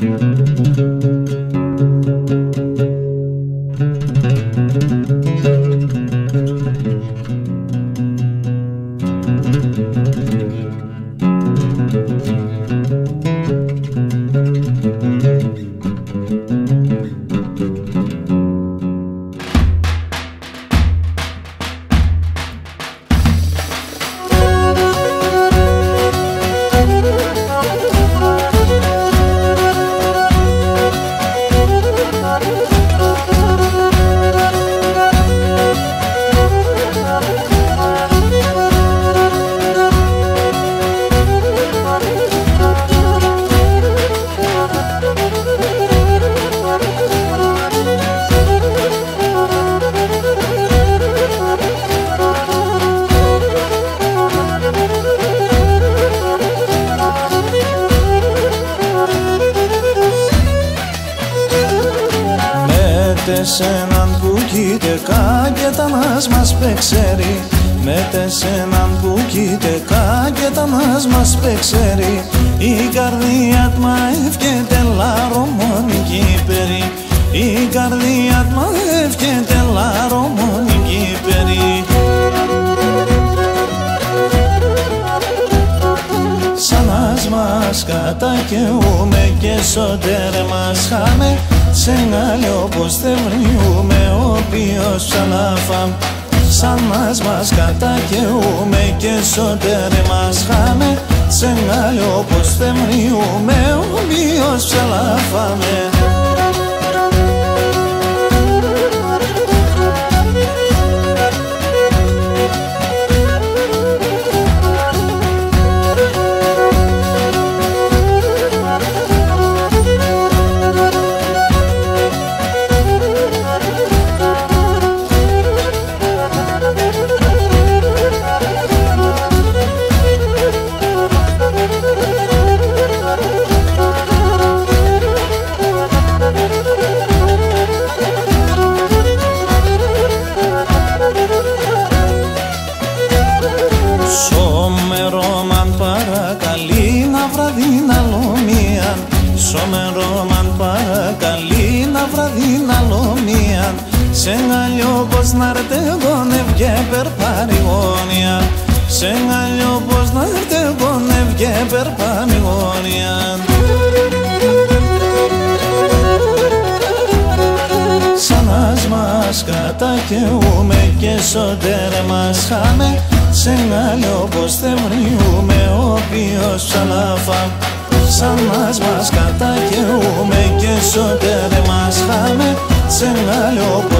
σε έναν που κοίτεκα και τα μας μας πεξέρι. Μέτε σε έναν που κοίτεκα και τα μας μας πεξέρι. Η καρδιά τμα ευκαιται λαρομονική περί Η καρδιά τμα ευκαιται λαρομονική περί Σαν ας μας κατακαιούμε και σωτέρ μας χάμε σε άλλο πως θεμριούμε ο οποίος ψαλάφα Σαν μας μας κατακαιούμε και σωτέρ μας χάμε. Σε άλλο πως θεμριούμε ο οποίος ψαλάφαμε Σομερόμαν παρακαλεί να βραδύ να λομίαν. Σε γαλλιό πως να εγώ νευγέ περπαριγόνια Σε γαλλιό πως να εγώ νευγέ περπαριγόνια Σαν ας μας κατακαιούμε και σωτέρ μας χάμε Σε γαλλιό πως θεμριούμε ο οποίος ψαλάφα σαν μας μας κατακαιούμε και σωτέρ μας χάμε. Σε άλλο πως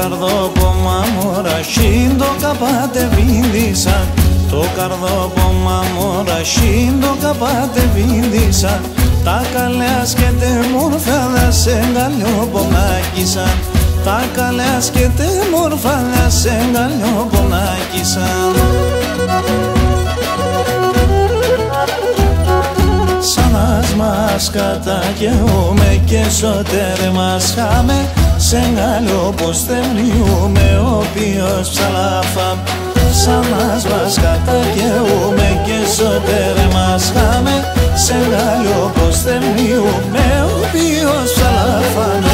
καρδόπωμα μωρασίν το καπάτε βίνδισα το καρδόπωμα μωρασίν το καπάτε βίνδισα τα καλέας και τε μορφάλα σε γκαλιοπονάκισαν τα καλέας και τε μορφάλα σε γκαλιοπονάκισαν Σαν ας μας κατακαιούμε και σωτέρ μας χάμε σε άλλο πως θεμνιούμε όποιος ψαλαφά σαν μας μας κατακαιούμε και σωτέρε μας χάμε. Σε άλλο πως θεμνιούμε όποιος ψαλαφά